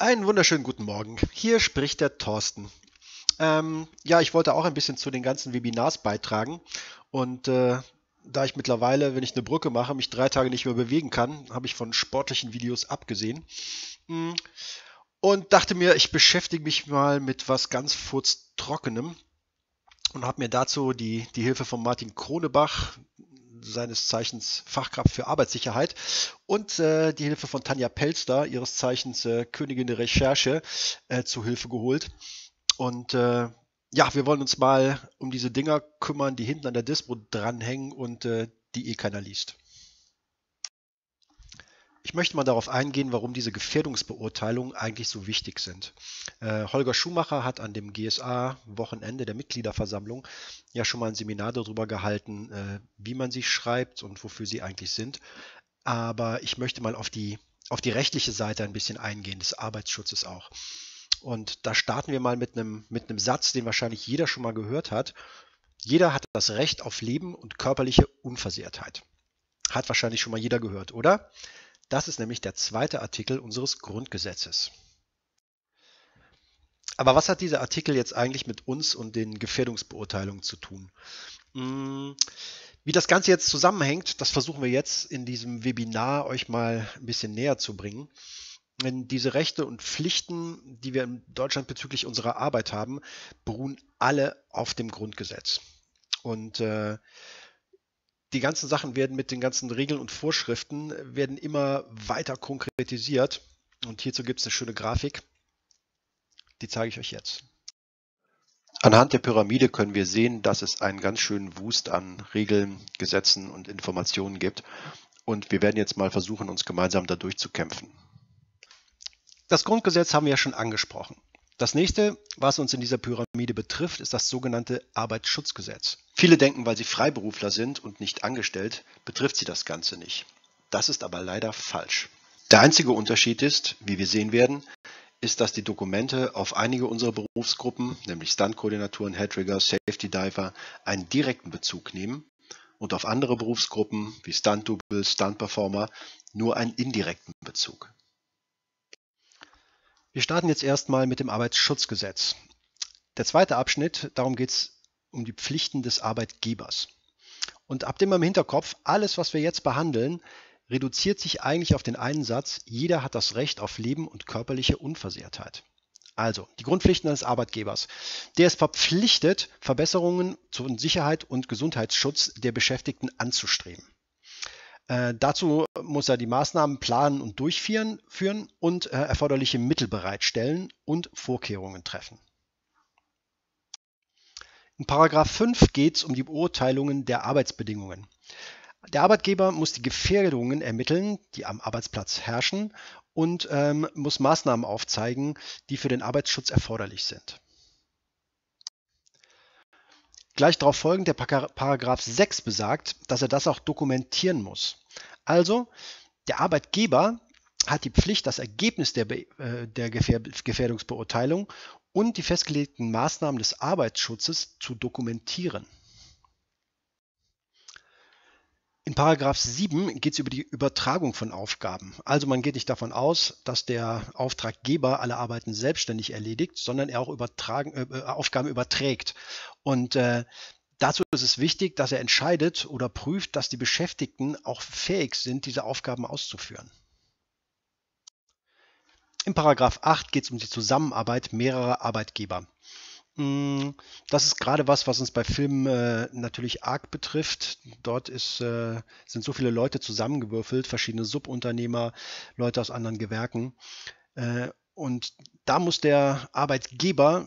Einen wunderschönen guten Morgen. Hier spricht der Thorsten. Ähm, ja, ich wollte auch ein bisschen zu den ganzen Webinars beitragen. Und äh, da ich mittlerweile, wenn ich eine Brücke mache, mich drei Tage nicht mehr bewegen kann, habe ich von sportlichen Videos abgesehen. Hm. Und dachte mir, ich beschäftige mich mal mit was ganz furztrockenem und habe mir dazu die, die Hilfe von Martin Kronebach, seines Zeichens Fachkraft für Arbeitssicherheit und äh, die Hilfe von Tanja Pelster, ihres Zeichens äh, Königin der Recherche, äh, zu Hilfe geholt. Und äh, ja, wir wollen uns mal um diese Dinger kümmern, die hinten an der Dispo dranhängen und äh, die eh keiner liest. Ich möchte mal darauf eingehen, warum diese Gefährdungsbeurteilungen eigentlich so wichtig sind. Äh, Holger Schumacher hat an dem GSA-Wochenende der Mitgliederversammlung ja schon mal ein Seminar darüber gehalten, äh, wie man sie schreibt und wofür sie eigentlich sind. Aber ich möchte mal auf die, auf die rechtliche Seite ein bisschen eingehen, des Arbeitsschutzes auch. Und da starten wir mal mit einem, mit einem Satz, den wahrscheinlich jeder schon mal gehört hat. Jeder hat das Recht auf Leben und körperliche Unversehrtheit. Hat wahrscheinlich schon mal jeder gehört, oder? Das ist nämlich der zweite Artikel unseres Grundgesetzes. Aber was hat dieser Artikel jetzt eigentlich mit uns und den Gefährdungsbeurteilungen zu tun? Hm, wie das Ganze jetzt zusammenhängt, das versuchen wir jetzt in diesem Webinar euch mal ein bisschen näher zu bringen. Denn diese Rechte und Pflichten, die wir in Deutschland bezüglich unserer Arbeit haben, beruhen alle auf dem Grundgesetz. Und äh, die ganzen Sachen werden mit den ganzen Regeln und Vorschriften werden immer weiter konkretisiert. Und hierzu gibt es eine schöne Grafik. Die zeige ich euch jetzt. Anhand der Pyramide können wir sehen, dass es einen ganz schönen Wust an Regeln, Gesetzen und Informationen gibt. Und wir werden jetzt mal versuchen, uns gemeinsam da durchzukämpfen. Das Grundgesetz haben wir ja schon angesprochen. Das nächste, was uns in dieser Pyramide betrifft, ist das sogenannte Arbeitsschutzgesetz. Viele denken, weil sie Freiberufler sind und nicht angestellt, betrifft sie das Ganze nicht. Das ist aber leider falsch. Der einzige Unterschied ist, wie wir sehen werden, ist, dass die Dokumente auf einige unserer Berufsgruppen, nämlich Stunt-Koordinatoren, Headrigger, Safety Diver, einen direkten Bezug nehmen und auf andere Berufsgruppen wie Stunt-Double, Stunt-Performer nur einen indirekten Bezug. Wir starten jetzt erstmal mit dem Arbeitsschutzgesetz. Der zweite Abschnitt, darum geht es um die Pflichten des Arbeitgebers. Und ab dem im Hinterkopf, alles, was wir jetzt behandeln, reduziert sich eigentlich auf den einen Satz, jeder hat das Recht auf Leben und körperliche Unversehrtheit. Also, die Grundpflichten des Arbeitgebers. Der ist verpflichtet, Verbesserungen zur Sicherheit und Gesundheitsschutz der Beschäftigten anzustreben. Äh, dazu muss er die Maßnahmen planen und durchführen führen und äh, erforderliche Mittel bereitstellen und Vorkehrungen treffen. In Paragraph 5 geht es um die Beurteilungen der Arbeitsbedingungen. Der Arbeitgeber muss die Gefährdungen ermitteln, die am Arbeitsplatz herrschen und ähm, muss Maßnahmen aufzeigen, die für den Arbeitsschutz erforderlich sind. Gleich darauf folgend der Paragraph 6 besagt, dass er das auch dokumentieren muss. Also, der Arbeitgeber hat die Pflicht, das Ergebnis der, äh, der Gefährdungsbeurteilung und die festgelegten Maßnahmen des Arbeitsschutzes zu dokumentieren. In Paragraph 7 geht es über die Übertragung von Aufgaben. Also man geht nicht davon aus, dass der Auftraggeber alle Arbeiten selbstständig erledigt, sondern er auch äh, äh, Aufgaben überträgt. Und äh, dazu ist es wichtig, dass er entscheidet oder prüft, dass die Beschäftigten auch fähig sind, diese Aufgaben auszuführen. In Paragraph 8 geht es um die Zusammenarbeit mehrerer Arbeitgeber. Hm, das ist gerade was, was uns bei Filmen äh, natürlich arg betrifft. Dort ist, äh, sind so viele Leute zusammengewürfelt, verschiedene Subunternehmer, Leute aus anderen Gewerken. Äh, und da muss der Arbeitgeber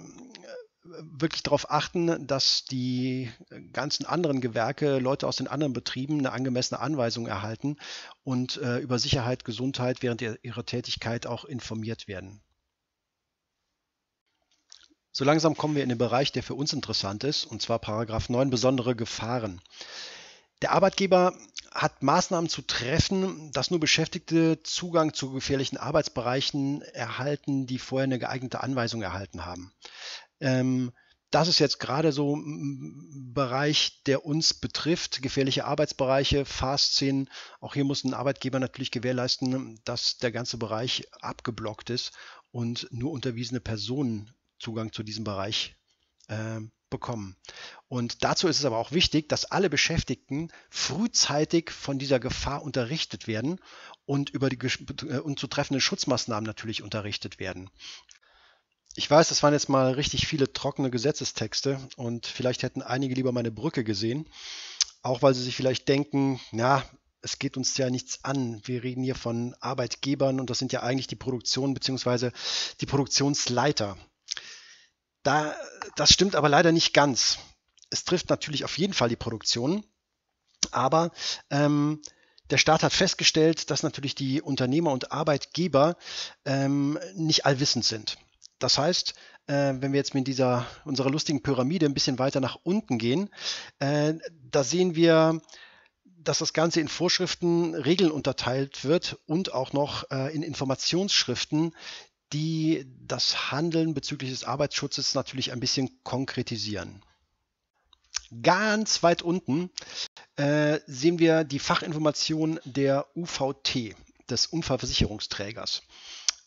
wirklich darauf achten, dass die ganzen anderen Gewerke, Leute aus den anderen Betrieben eine angemessene Anweisung erhalten und äh, über Sicherheit, Gesundheit während ihrer Tätigkeit auch informiert werden. So langsam kommen wir in den Bereich, der für uns interessant ist, und zwar Paragraph 9 besondere Gefahren. Der Arbeitgeber hat Maßnahmen zu treffen, dass nur Beschäftigte Zugang zu gefährlichen Arbeitsbereichen erhalten, die vorher eine geeignete Anweisung erhalten haben. Ähm, das ist jetzt gerade so ein Bereich, der uns betrifft, gefährliche Arbeitsbereiche, Fahrszenen. Auch hier muss ein Arbeitgeber natürlich gewährleisten, dass der ganze Bereich abgeblockt ist und nur unterwiesene Personen Zugang zu diesem Bereich äh, bekommen. Und dazu ist es aber auch wichtig, dass alle Beschäftigten frühzeitig von dieser Gefahr unterrichtet werden und über die äh, und Schutzmaßnahmen natürlich unterrichtet werden. Ich weiß, das waren jetzt mal richtig viele trockene Gesetzestexte und vielleicht hätten einige lieber meine Brücke gesehen, auch weil sie sich vielleicht denken, ja, es geht uns ja nichts an. Wir reden hier von Arbeitgebern und das sind ja eigentlich die Produktion bzw. die Produktionsleiter. Da, das stimmt aber leider nicht ganz. Es trifft natürlich auf jeden Fall die Produktion, aber ähm, der Staat hat festgestellt, dass natürlich die Unternehmer und Arbeitgeber ähm, nicht allwissend sind. Das heißt, äh, wenn wir jetzt mit dieser unserer lustigen Pyramide ein bisschen weiter nach unten gehen, äh, da sehen wir, dass das Ganze in Vorschriften, Regeln unterteilt wird und auch noch äh, in Informationsschriften, die das Handeln bezüglich des Arbeitsschutzes natürlich ein bisschen konkretisieren. Ganz weit unten äh, sehen wir die Fachinformation der UVT, des Unfallversicherungsträgers.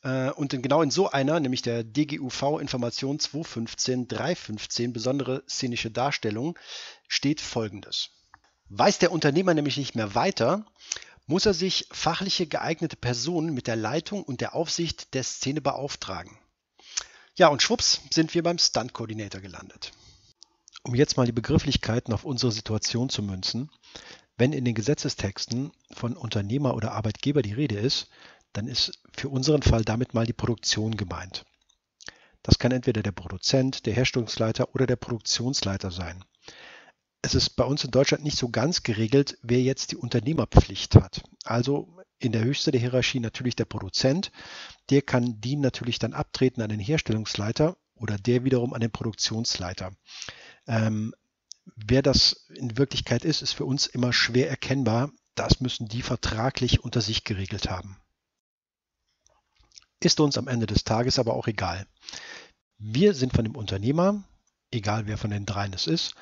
Äh, und in, genau in so einer, nämlich der DGUV Information 215 315 besondere szenische Darstellung, steht folgendes. Weiß der Unternehmer nämlich nicht mehr weiter, muss er sich fachliche geeignete Personen mit der Leitung und der Aufsicht der Szene beauftragen. Ja, und schwupps sind wir beim Stunt Coordinator gelandet. Um jetzt mal die Begrifflichkeiten auf unsere Situation zu münzen, wenn in den Gesetzestexten von Unternehmer oder Arbeitgeber die Rede ist, dann ist für unseren Fall damit mal die Produktion gemeint. Das kann entweder der Produzent, der Herstellungsleiter oder der Produktionsleiter sein. Es ist bei uns in Deutschland nicht so ganz geregelt, wer jetzt die Unternehmerpflicht hat. Also in der Höchste der Hierarchie natürlich der Produzent. Der kann die natürlich dann abtreten an den Herstellungsleiter oder der wiederum an den Produktionsleiter. Ähm, wer das in Wirklichkeit ist, ist für uns immer schwer erkennbar. Das müssen die vertraglich unter sich geregelt haben. Ist uns am Ende des Tages aber auch egal. Wir sind von dem Unternehmer, egal wer von den dreien es ist,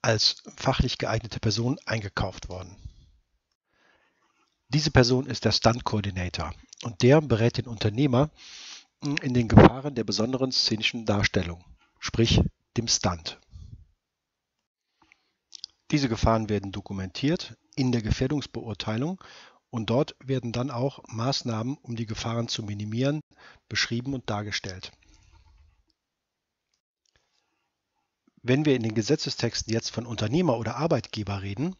als fachlich geeignete Person eingekauft worden. Diese Person ist der Stunt Coordinator und der berät den Unternehmer in den Gefahren der besonderen szenischen Darstellung, sprich dem Stunt. Diese Gefahren werden dokumentiert in der Gefährdungsbeurteilung und dort werden dann auch Maßnahmen, um die Gefahren zu minimieren, beschrieben und dargestellt. Wenn wir in den Gesetzestexten jetzt von Unternehmer oder Arbeitgeber reden,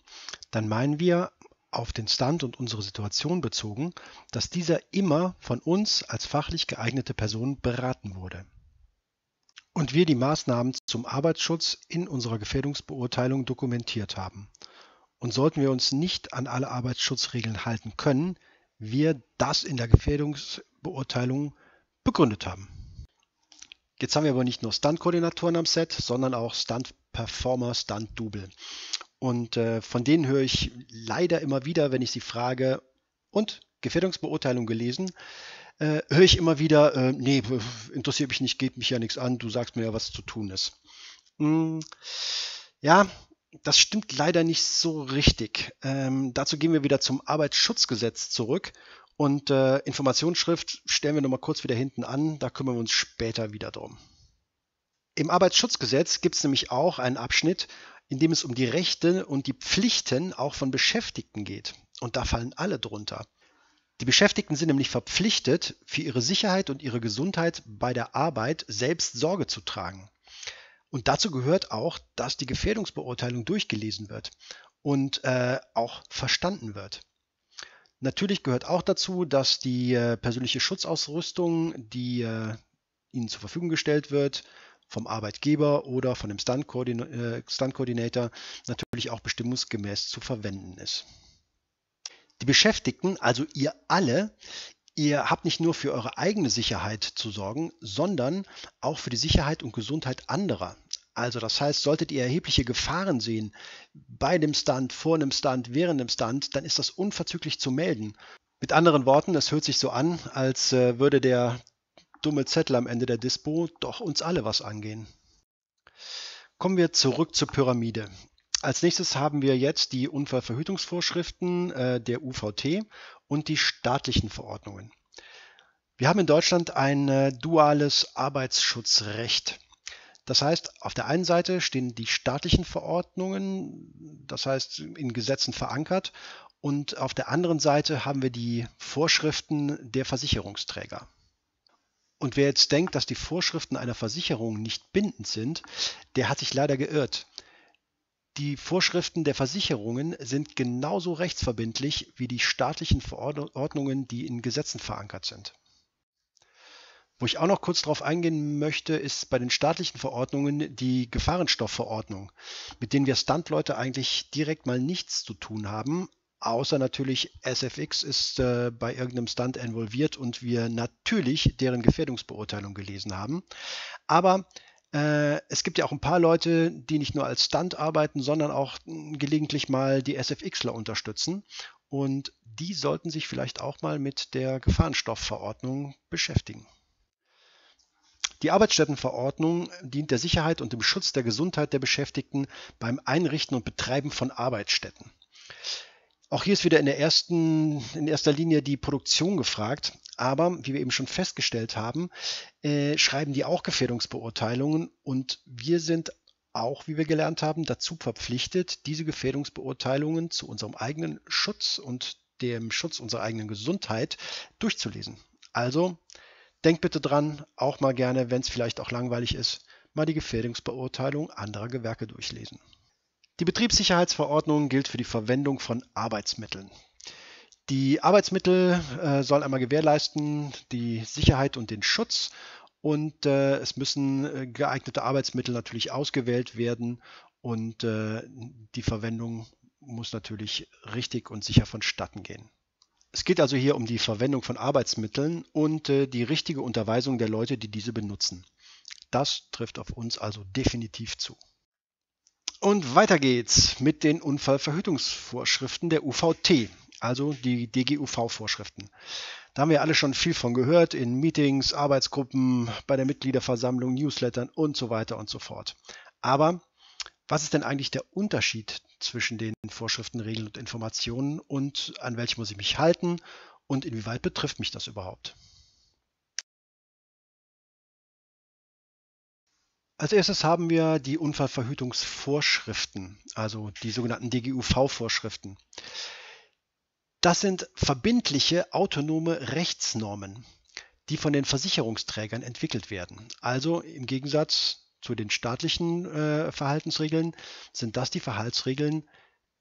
dann meinen wir auf den Stand und unsere Situation bezogen, dass dieser immer von uns als fachlich geeignete Person beraten wurde. Und wir die Maßnahmen zum Arbeitsschutz in unserer Gefährdungsbeurteilung dokumentiert haben und sollten wir uns nicht an alle Arbeitsschutzregeln halten können, wir das in der Gefährdungsbeurteilung begründet haben. Jetzt haben wir aber nicht nur Stunt-Koordinatoren am Set, sondern auch Stunt-Performer, Stunt-Double. Und äh, von denen höre ich leider immer wieder, wenn ich sie frage, und Gefährdungsbeurteilung gelesen, äh, höre ich immer wieder, äh, nee, interessiert mich nicht, geht mich ja nichts an, du sagst mir ja, was zu tun ist. Hm, ja, das stimmt leider nicht so richtig. Ähm, dazu gehen wir wieder zum Arbeitsschutzgesetz zurück und äh, Informationsschrift stellen wir nochmal kurz wieder hinten an, da kümmern wir uns später wieder drum. Im Arbeitsschutzgesetz gibt es nämlich auch einen Abschnitt, in dem es um die Rechte und die Pflichten auch von Beschäftigten geht. Und da fallen alle drunter. Die Beschäftigten sind nämlich verpflichtet, für ihre Sicherheit und ihre Gesundheit bei der Arbeit selbst Sorge zu tragen. Und dazu gehört auch, dass die Gefährdungsbeurteilung durchgelesen wird und äh, auch verstanden wird. Natürlich gehört auch dazu, dass die äh, persönliche Schutzausrüstung, die äh, Ihnen zur Verfügung gestellt wird, vom Arbeitgeber oder von dem Stunt-Coordinator Stunt natürlich auch bestimmungsgemäß zu verwenden ist. Die Beschäftigten, also ihr alle, Ihr habt nicht nur für eure eigene Sicherheit zu sorgen, sondern auch für die Sicherheit und Gesundheit anderer. Also das heißt, solltet ihr erhebliche Gefahren sehen bei dem Stunt, vor einem Stunt, während dem Stunt, dann ist das unverzüglich zu melden. Mit anderen Worten, es hört sich so an, als äh, würde der dumme Zettel am Ende der Dispo doch uns alle was angehen. Kommen wir zurück zur Pyramide. Als nächstes haben wir jetzt die Unfallverhütungsvorschriften äh, der UVT und die staatlichen Verordnungen. Wir haben in Deutschland ein äh, duales Arbeitsschutzrecht. Das heißt, auf der einen Seite stehen die staatlichen Verordnungen, das heißt in Gesetzen verankert, und auf der anderen Seite haben wir die Vorschriften der Versicherungsträger. Und wer jetzt denkt, dass die Vorschriften einer Versicherung nicht bindend sind, der hat sich leider geirrt. Die Vorschriften der Versicherungen sind genauso rechtsverbindlich wie die staatlichen Verordnungen, die in Gesetzen verankert sind. Wo ich auch noch kurz darauf eingehen möchte, ist bei den staatlichen Verordnungen die Gefahrenstoffverordnung, mit denen wir Stuntleute eigentlich direkt mal nichts zu tun haben, Außer natürlich SFX ist äh, bei irgendeinem Stunt involviert und wir natürlich deren Gefährdungsbeurteilung gelesen haben. Aber äh, es gibt ja auch ein paar Leute, die nicht nur als Stunt arbeiten, sondern auch hm, gelegentlich mal die SFXler unterstützen. Und die sollten sich vielleicht auch mal mit der Gefahrenstoffverordnung beschäftigen. Die Arbeitsstättenverordnung dient der Sicherheit und dem Schutz der Gesundheit der Beschäftigten beim Einrichten und Betreiben von Arbeitsstätten. Auch hier ist wieder in, der ersten, in erster Linie die Produktion gefragt. Aber wie wir eben schon festgestellt haben, äh, schreiben die auch Gefährdungsbeurteilungen und wir sind auch, wie wir gelernt haben, dazu verpflichtet, diese Gefährdungsbeurteilungen zu unserem eigenen Schutz und dem Schutz unserer eigenen Gesundheit durchzulesen. Also denkt bitte dran, auch mal gerne, wenn es vielleicht auch langweilig ist, mal die Gefährdungsbeurteilung anderer Gewerke durchlesen. Die Betriebssicherheitsverordnung gilt für die Verwendung von Arbeitsmitteln. Die Arbeitsmittel äh, sollen einmal gewährleisten die Sicherheit und den Schutz und äh, es müssen äh, geeignete Arbeitsmittel natürlich ausgewählt werden und äh, die Verwendung muss natürlich richtig und sicher vonstatten gehen. Es geht also hier um die Verwendung von Arbeitsmitteln und äh, die richtige Unterweisung der Leute, die diese benutzen. Das trifft auf uns also definitiv zu. Und weiter geht's mit den Unfallverhütungsvorschriften der UVT, also die DGUV-Vorschriften. Da haben wir alle schon viel von gehört in Meetings, Arbeitsgruppen, bei der Mitgliederversammlung, Newslettern und so weiter und so fort. Aber was ist denn eigentlich der Unterschied zwischen den Vorschriften, Regeln und Informationen und an welche muss ich mich halten und inwieweit betrifft mich das überhaupt? Als erstes haben wir die Unfallverhütungsvorschriften, also die sogenannten DGUV-Vorschriften. Das sind verbindliche autonome Rechtsnormen, die von den Versicherungsträgern entwickelt werden. Also im Gegensatz zu den staatlichen äh, Verhaltensregeln sind das die Verhaltsregeln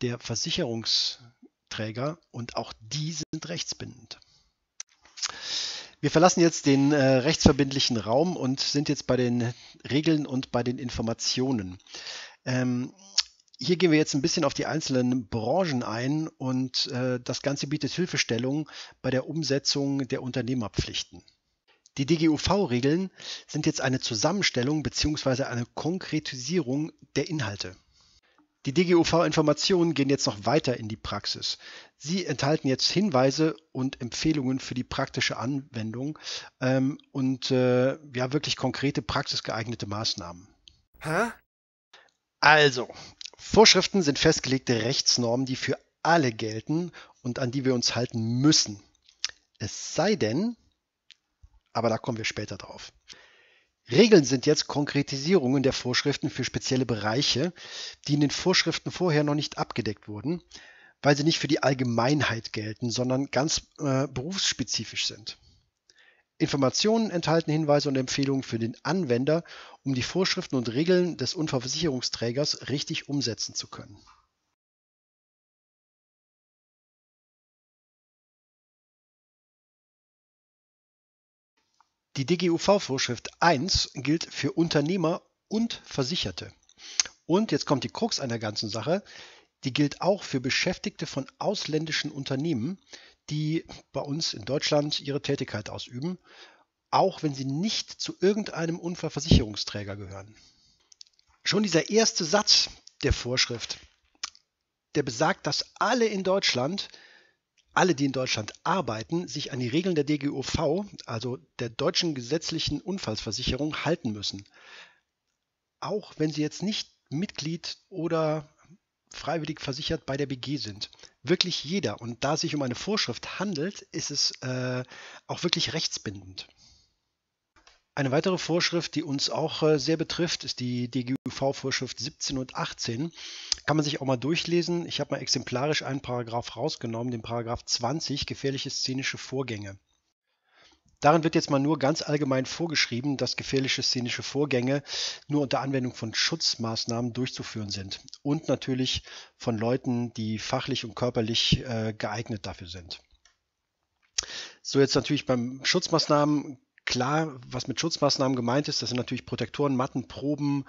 der Versicherungsträger und auch die sind rechtsbindend. Wir verlassen jetzt den äh, rechtsverbindlichen Raum und sind jetzt bei den Regeln und bei den Informationen. Ähm, hier gehen wir jetzt ein bisschen auf die einzelnen Branchen ein und äh, das Ganze bietet Hilfestellung bei der Umsetzung der Unternehmerpflichten. Die DGUV-Regeln sind jetzt eine Zusammenstellung bzw. eine Konkretisierung der Inhalte. Die DGUV-Informationen gehen jetzt noch weiter in die Praxis. Sie enthalten jetzt Hinweise und Empfehlungen für die praktische Anwendung ähm, und äh, ja wirklich konkrete praxisgeeignete Maßnahmen. Hä? Also, Vorschriften sind festgelegte Rechtsnormen, die für alle gelten und an die wir uns halten müssen. Es sei denn, aber da kommen wir später drauf. Regeln sind jetzt Konkretisierungen der Vorschriften für spezielle Bereiche, die in den Vorschriften vorher noch nicht abgedeckt wurden, weil sie nicht für die Allgemeinheit gelten, sondern ganz äh, berufsspezifisch sind. Informationen enthalten Hinweise und Empfehlungen für den Anwender, um die Vorschriften und Regeln des Unfallversicherungsträgers richtig umsetzen zu können. Die DGUV-Vorschrift 1 gilt für Unternehmer und Versicherte. Und jetzt kommt die Krux an der ganzen Sache. Die gilt auch für Beschäftigte von ausländischen Unternehmen, die bei uns in Deutschland ihre Tätigkeit ausüben, auch wenn sie nicht zu irgendeinem Unfallversicherungsträger gehören. Schon dieser erste Satz der Vorschrift, der besagt, dass alle in Deutschland alle, die in Deutschland arbeiten, sich an die Regeln der DGUV, also der deutschen gesetzlichen Unfallversicherung, halten müssen. auch wenn Sie jetzt nicht Mitglied oder freiwillig versichert bei der BG sind. Wirklich jeder. Und da es sich um eine Vorschrift handelt, ist es äh, auch wirklich rechtsbindend. Eine weitere Vorschrift, die uns auch äh, sehr betrifft, ist die DGUV-Vorschrift 17 und 18. Kann man sich auch mal durchlesen. Ich habe mal exemplarisch einen Paragraph rausgenommen, den Paragraph 20, gefährliche szenische Vorgänge. Darin wird jetzt mal nur ganz allgemein vorgeschrieben, dass gefährliche szenische Vorgänge nur unter Anwendung von Schutzmaßnahmen durchzuführen sind und natürlich von Leuten, die fachlich und körperlich äh, geeignet dafür sind. So jetzt natürlich beim Schutzmaßnahmen klar, was mit Schutzmaßnahmen gemeint ist, das sind natürlich Protektoren, Matten, Proben,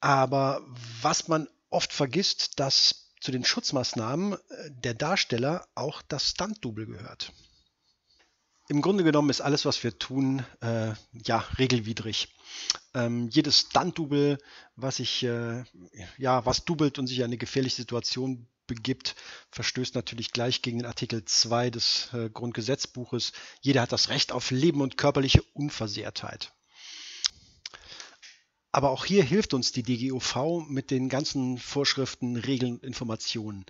aber was man oft vergisst, dass zu den Schutzmaßnahmen äh, der Darsteller auch das Stunt-Double gehört im Grunde genommen ist alles, was wir tun, äh, ja, regelwidrig. Ähm, jedes Stunt-Double, was sich, äh, ja, was doubelt und sich in eine gefährliche Situation begibt, verstößt natürlich gleich gegen den Artikel 2 des äh, Grundgesetzbuches. Jeder hat das Recht auf Leben und körperliche Unversehrtheit. Aber auch hier hilft uns die DGOV mit den ganzen Vorschriften, Regeln Informationen.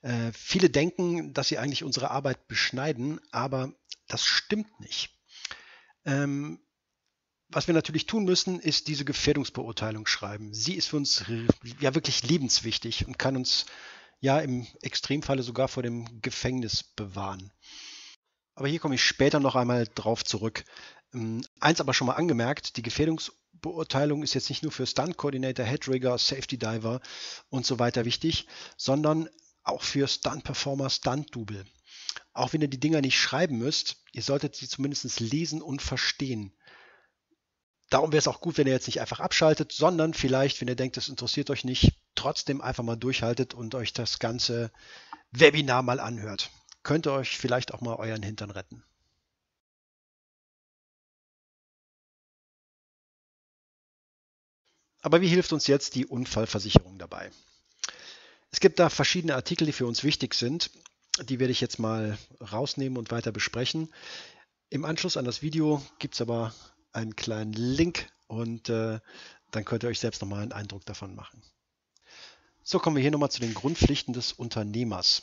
Äh, viele denken, dass sie eigentlich unsere Arbeit beschneiden, aber das stimmt nicht. Ähm, was wir natürlich tun müssen, ist diese Gefährdungsbeurteilung schreiben. Sie ist für uns ja wirklich lebenswichtig und kann uns ja im Extremfalle sogar vor dem Gefängnis bewahren. Aber hier komme ich später noch einmal drauf zurück. Ähm, eins aber schon mal angemerkt, die Gefährdungsbeurteilung ist jetzt nicht nur für Stunt Coordinator, Headrigger, Safety Diver und so weiter wichtig, sondern auch für Stunt Performer, Stunt Double. Auch wenn ihr die Dinger nicht schreiben müsst, ihr solltet sie zumindest lesen und verstehen. Darum wäre es auch gut, wenn ihr jetzt nicht einfach abschaltet, sondern vielleicht, wenn ihr denkt, das interessiert euch nicht, trotzdem einfach mal durchhaltet und euch das ganze Webinar mal anhört. Könnte euch vielleicht auch mal euren Hintern retten. Aber wie hilft uns jetzt die Unfallversicherung dabei? Es gibt da verschiedene Artikel, die für uns wichtig sind die werde ich jetzt mal rausnehmen und weiter besprechen. Im Anschluss an das Video gibt es aber einen kleinen Link und äh, dann könnt ihr euch selbst nochmal einen Eindruck davon machen. So kommen wir hier nochmal zu den Grundpflichten des Unternehmers.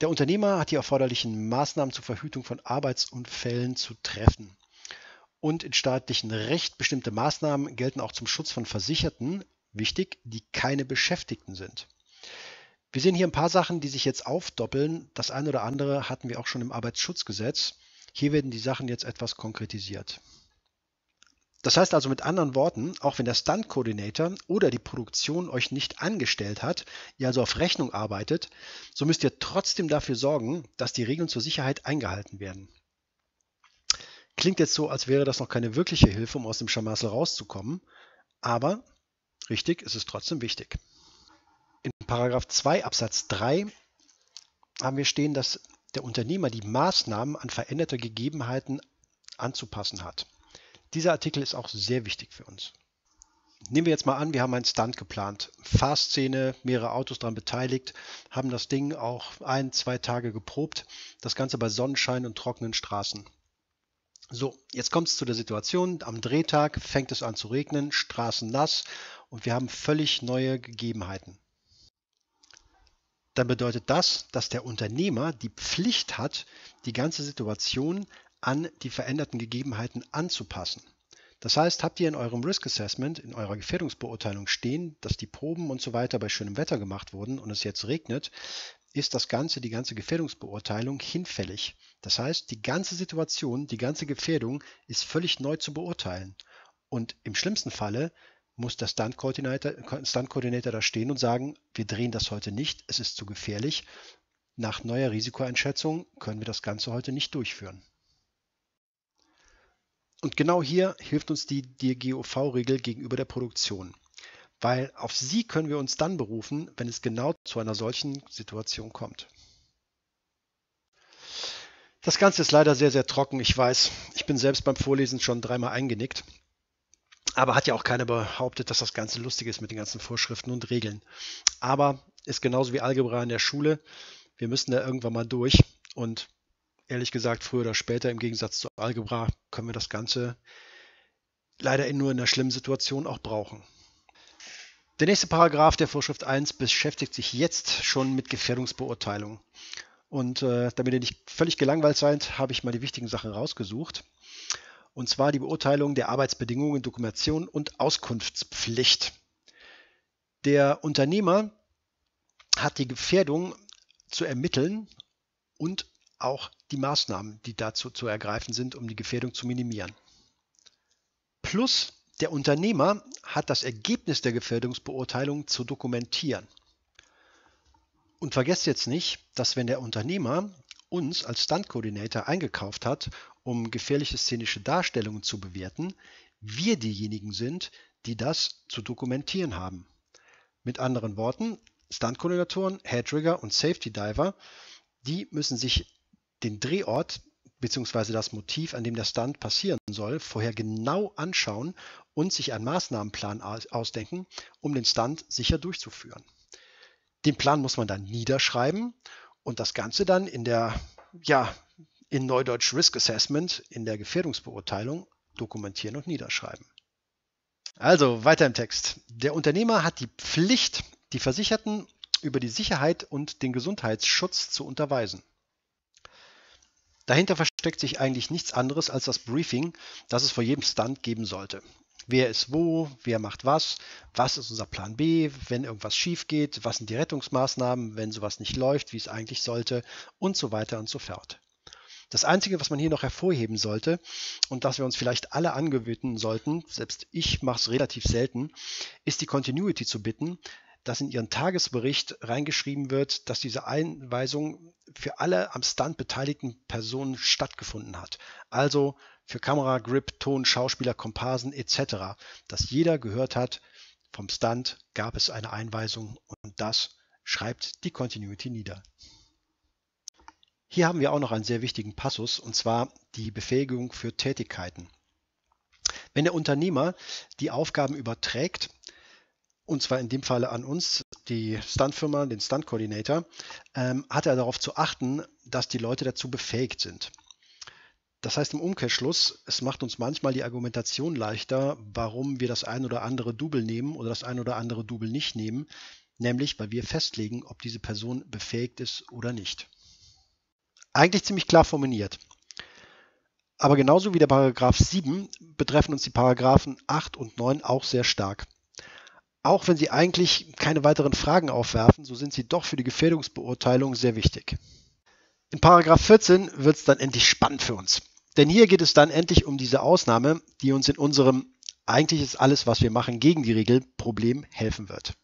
Der Unternehmer hat die erforderlichen Maßnahmen zur Verhütung von Arbeitsunfällen zu treffen. Und in staatlichen Recht bestimmte Maßnahmen gelten auch zum Schutz von Versicherten, wichtig, die keine Beschäftigten sind. Wir sehen hier ein paar Sachen, die sich jetzt aufdoppeln. Das eine oder andere hatten wir auch schon im Arbeitsschutzgesetz. Hier werden die Sachen jetzt etwas konkretisiert. Das heißt also mit anderen Worten, auch wenn der Stunt Coordinator oder die Produktion euch nicht angestellt hat, ihr also auf Rechnung arbeitet, so müsst ihr trotzdem dafür sorgen, dass die Regeln zur Sicherheit eingehalten werden. Klingt jetzt so, als wäre das noch keine wirkliche Hilfe, um aus dem Schlamassel rauszukommen, aber richtig, es ist trotzdem wichtig. In Paragraph 2 Absatz 3 haben wir stehen, dass der Unternehmer die Maßnahmen an veränderte Gegebenheiten anzupassen hat. Dieser Artikel ist auch sehr wichtig für uns. Nehmen wir jetzt mal an, wir haben einen Stunt geplant. Fahrszene, mehrere Autos daran beteiligt, haben das Ding auch ein, zwei Tage geprobt. Das Ganze bei Sonnenschein und trockenen Straßen. So, jetzt kommt es zu der Situation, am Drehtag fängt es an zu regnen, Straßen nass und wir haben völlig neue Gegebenheiten dann bedeutet das, dass der Unternehmer die Pflicht hat, die ganze Situation an die veränderten Gegebenheiten anzupassen. Das heißt, habt ihr in eurem Risk Assessment, in eurer Gefährdungsbeurteilung stehen, dass die Proben und so weiter bei schönem Wetter gemacht wurden und es jetzt regnet, ist das Ganze, die ganze Gefährdungsbeurteilung hinfällig. Das heißt, die ganze Situation, die ganze Gefährdung ist völlig neu zu beurteilen. Und im schlimmsten Falle muss der Stunt Coordinator, Stunt da stehen und sagen, wir drehen das heute nicht, es ist zu gefährlich. Nach neuer Risikoeinschätzung können wir das Ganze heute nicht durchführen. Und genau hier hilft uns die DGOV-Regel gegenüber der Produktion, weil auf sie können wir uns dann berufen, wenn es genau zu einer solchen Situation kommt. Das Ganze ist leider sehr, sehr trocken, ich weiß. Ich bin selbst beim Vorlesen schon dreimal eingenickt. Aber hat ja auch keiner behauptet, dass das Ganze lustig ist mit den ganzen Vorschriften und Regeln. Aber ist genauso wie Algebra in der Schule. Wir müssen da irgendwann mal durch. Und ehrlich gesagt, früher oder später, im Gegensatz zu Algebra, können wir das Ganze leider nur in einer schlimmen Situation auch brauchen. Der nächste Paragraph der Vorschrift 1 beschäftigt sich jetzt schon mit Gefährdungsbeurteilung. Und äh, damit ihr nicht völlig gelangweilt seid, habe ich mal die wichtigen Sachen rausgesucht. Und zwar die Beurteilung der Arbeitsbedingungen, Dokumentation und Auskunftspflicht. Der Unternehmer hat die Gefährdung zu ermitteln und auch die Maßnahmen, die dazu zu ergreifen sind, um die Gefährdung zu minimieren. Plus der Unternehmer hat das Ergebnis der Gefährdungsbeurteilung zu dokumentieren. Und vergesst jetzt nicht, dass wenn der Unternehmer uns als Stunt Coordinator eingekauft hat, um gefährliche szenische Darstellungen zu bewerten, wir diejenigen sind, die das zu dokumentieren haben. Mit anderen Worten, Stunt-Koordinatoren, Headrigger und Safety Diver, die müssen sich den Drehort bzw. das Motiv, an dem der Stunt passieren soll, vorher genau anschauen und sich einen Maßnahmenplan ausdenken, um den Stunt sicher durchzuführen. Den Plan muss man dann niederschreiben und das Ganze dann in der, ja, in Neudeutsch Risk Assessment, in der Gefährdungsbeurteilung dokumentieren und niederschreiben. Also weiter im Text. Der Unternehmer hat die Pflicht, die Versicherten über die Sicherheit und den Gesundheitsschutz zu unterweisen. Dahinter versteckt sich eigentlich nichts anderes als das Briefing, das es vor jedem Stunt geben sollte. Wer ist wo, wer macht was, was ist unser Plan B, wenn irgendwas schief geht, was sind die Rettungsmaßnahmen, wenn sowas nicht läuft, wie es eigentlich sollte? Und so weiter und so fort. Das Einzige, was man hier noch hervorheben sollte und das wir uns vielleicht alle angewöhnen sollten, selbst ich mache es relativ selten, ist die Continuity zu bitten, dass in Ihren Tagesbericht reingeschrieben wird, dass diese Einweisung für alle am Stunt beteiligten Personen stattgefunden hat. Also für Kamera, Grip, Ton, Schauspieler, Komparsen etc. Dass jeder gehört hat, vom Stunt gab es eine Einweisung und das schreibt die Continuity nieder. Hier haben wir auch noch einen sehr wichtigen Passus, und zwar die Befähigung für Tätigkeiten. Wenn der Unternehmer die Aufgaben überträgt, und zwar in dem Falle an uns, die Stuntfirma, den Stunt-Coordinator, ähm, hat er darauf zu achten, dass die Leute dazu befähigt sind. Das heißt im Umkehrschluss, es macht uns manchmal die Argumentation leichter, warum wir das ein oder andere Double nehmen oder das ein oder andere Double nicht nehmen, nämlich weil wir festlegen, ob diese Person befähigt ist oder nicht. Eigentlich ziemlich klar formuliert. Aber genauso wie der Paragraph 7 betreffen uns die Paragraphen 8 und 9 auch sehr stark. Auch wenn sie eigentlich keine weiteren Fragen aufwerfen, so sind sie doch für die Gefährdungsbeurteilung sehr wichtig. In Paragraph 14 wird es dann endlich spannend für uns. Denn hier geht es dann endlich um diese Ausnahme, die uns in unserem eigentlich ist alles, was wir machen, gegen die Regel Problem helfen wird.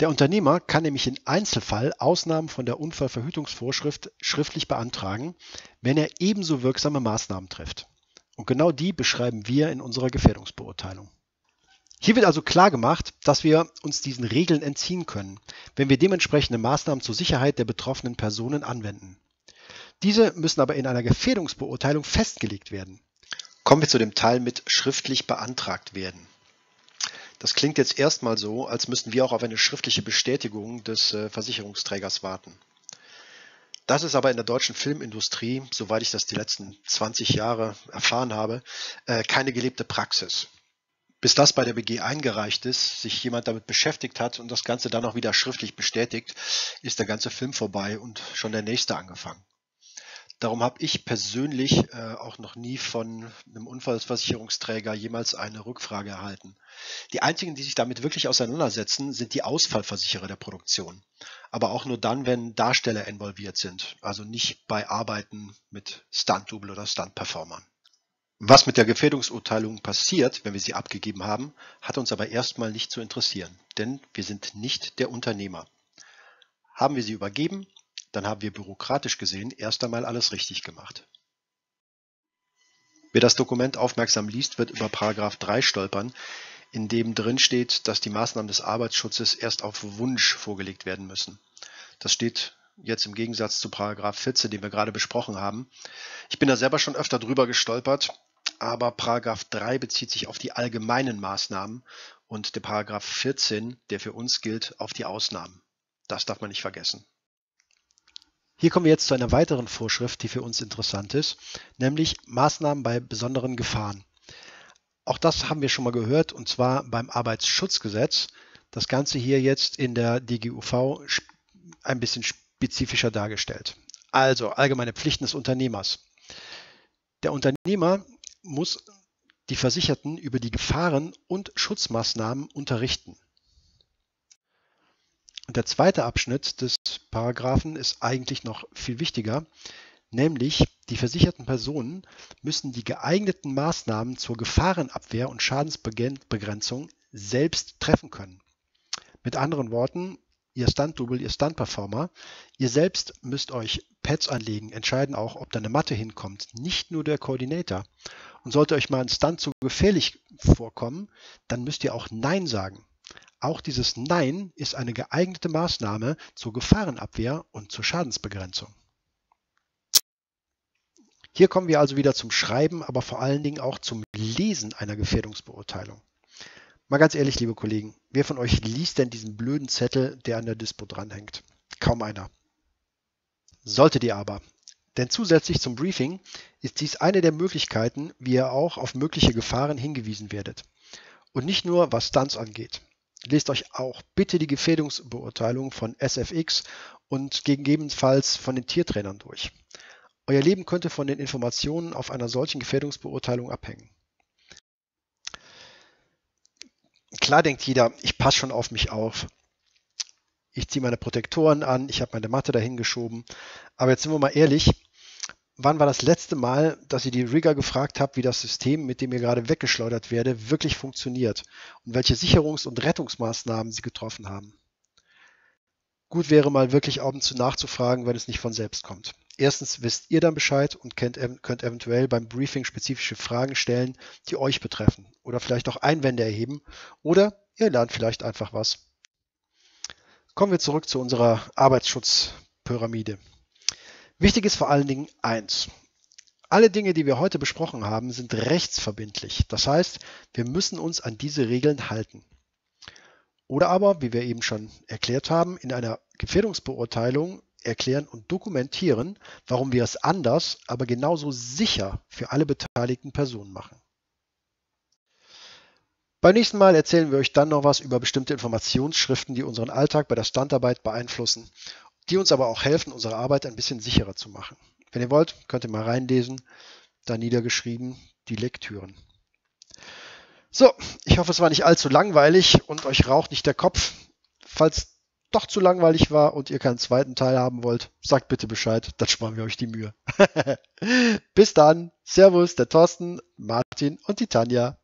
Der Unternehmer kann nämlich im Einzelfall Ausnahmen von der Unfallverhütungsvorschrift schriftlich beantragen, wenn er ebenso wirksame Maßnahmen trifft. Und genau die beschreiben wir in unserer Gefährdungsbeurteilung. Hier wird also klar gemacht, dass wir uns diesen Regeln entziehen können, wenn wir dementsprechende Maßnahmen zur Sicherheit der betroffenen Personen anwenden. Diese müssen aber in einer Gefährdungsbeurteilung festgelegt werden. Kommen wir zu dem Teil mit schriftlich beantragt werden. Das klingt jetzt erstmal so, als müssten wir auch auf eine schriftliche Bestätigung des äh, Versicherungsträgers warten. Das ist aber in der deutschen Filmindustrie, soweit ich das die letzten 20 Jahre erfahren habe, äh, keine gelebte Praxis. Bis das bei der BG eingereicht ist, sich jemand damit beschäftigt hat und das Ganze dann auch wieder schriftlich bestätigt, ist der ganze Film vorbei und schon der nächste angefangen. Darum habe ich persönlich äh, auch noch nie von einem Unfallversicherungsträger jemals eine Rückfrage erhalten. Die einzigen, die sich damit wirklich auseinandersetzen, sind die Ausfallversicherer der Produktion. Aber auch nur dann, wenn Darsteller involviert sind, also nicht bei Arbeiten mit Stunt-Double oder Stunt-Performern. Was mit der Gefährdungsurteilung passiert, wenn wir sie abgegeben haben, hat uns aber erstmal nicht zu interessieren, denn wir sind nicht der Unternehmer. Haben wir sie übergeben, dann haben wir bürokratisch gesehen erst einmal alles richtig gemacht. Wer das Dokument aufmerksam liest, wird über Paragraph 3 stolpern, in dem drin steht, dass die Maßnahmen des Arbeitsschutzes erst auf Wunsch vorgelegt werden müssen. Das steht jetzt im Gegensatz zu Paragraph 14, den wir gerade besprochen haben. Ich bin da selber schon öfter drüber gestolpert, aber Paragraph 3 bezieht sich auf die allgemeinen Maßnahmen und der Paragraph 14, der für uns gilt, auf die Ausnahmen. Das darf man nicht vergessen. Hier kommen wir jetzt zu einer weiteren Vorschrift, die für uns interessant ist, nämlich Maßnahmen bei besonderen Gefahren. Auch das haben wir schon mal gehört und zwar beim Arbeitsschutzgesetz. Das Ganze hier jetzt in der DGUV ein bisschen spezifischer dargestellt. Also allgemeine Pflichten des Unternehmers. Der Unternehmer muss die Versicherten über die Gefahren und Schutzmaßnahmen unterrichten. Der zweite Abschnitt des Paragraphen ist eigentlich noch viel wichtiger, nämlich die versicherten Personen müssen die geeigneten Maßnahmen zur Gefahrenabwehr und Schadensbegrenzung selbst treffen können. Mit anderen Worten, ihr Stunt-Double, ihr Stunt-Performer, ihr selbst müsst euch Pads anlegen, entscheiden auch, ob da eine Matte hinkommt, nicht nur der Koordinator. Und sollte euch mal ein Stunt zu gefährlich vorkommen, dann müsst ihr auch Nein sagen. Auch dieses Nein ist eine geeignete Maßnahme zur Gefahrenabwehr und zur Schadensbegrenzung. Hier kommen wir also wieder zum Schreiben, aber vor allen Dingen auch zum Lesen einer Gefährdungsbeurteilung. Mal ganz ehrlich, liebe Kollegen, wer von euch liest denn diesen blöden Zettel, der an der Dispo dranhängt? Kaum einer. Solltet ihr aber. Denn zusätzlich zum Briefing ist dies eine der Möglichkeiten, wie ihr auch auf mögliche Gefahren hingewiesen werdet. Und nicht nur, was Stunts angeht. Lest euch auch bitte die Gefährdungsbeurteilung von SFX und gegebenenfalls von den Tiertrainern durch. Euer Leben könnte von den Informationen auf einer solchen Gefährdungsbeurteilung abhängen. Klar denkt jeder, ich passe schon auf mich auf. Ich ziehe meine Protektoren an, ich habe meine Matte dahin geschoben. Aber jetzt sind wir mal ehrlich, wann war das letzte Mal, dass ihr die Rigger gefragt habt, wie das System, mit dem ihr gerade weggeschleudert werde, wirklich funktioniert und welche Sicherungs- und Rettungsmaßnahmen sie getroffen haben? Gut wäre mal wirklich ab und zu nachzufragen, wenn es nicht von selbst kommt. Erstens wisst ihr dann Bescheid und könnt, könnt eventuell beim Briefing spezifische Fragen stellen, die euch betreffen oder vielleicht auch Einwände erheben oder ihr lernt vielleicht einfach was. Kommen wir zurück zu unserer Arbeitsschutzpyramide. Wichtig ist vor allen Dingen eins. Alle Dinge, die wir heute besprochen haben, sind rechtsverbindlich. Das heißt, wir müssen uns an diese Regeln halten. Oder aber, wie wir eben schon erklärt haben, in einer Gefährdungsbeurteilung erklären und dokumentieren, warum wir es anders, aber genauso sicher für alle beteiligten Personen machen. Beim nächsten Mal erzählen wir euch dann noch was über bestimmte Informationsschriften, die unseren Alltag bei der Standarbeit beeinflussen die uns aber auch helfen, unsere Arbeit ein bisschen sicherer zu machen. Wenn ihr wollt, könnt ihr mal reinlesen, da niedergeschrieben die Lektüren. So, ich hoffe, es war nicht allzu langweilig und euch raucht nicht der Kopf. Falls doch zu langweilig war und ihr keinen zweiten Teil haben wollt, sagt bitte Bescheid, dann sparen wir euch die Mühe. Bis dann. Servus, der Thorsten, Martin und die Tanja.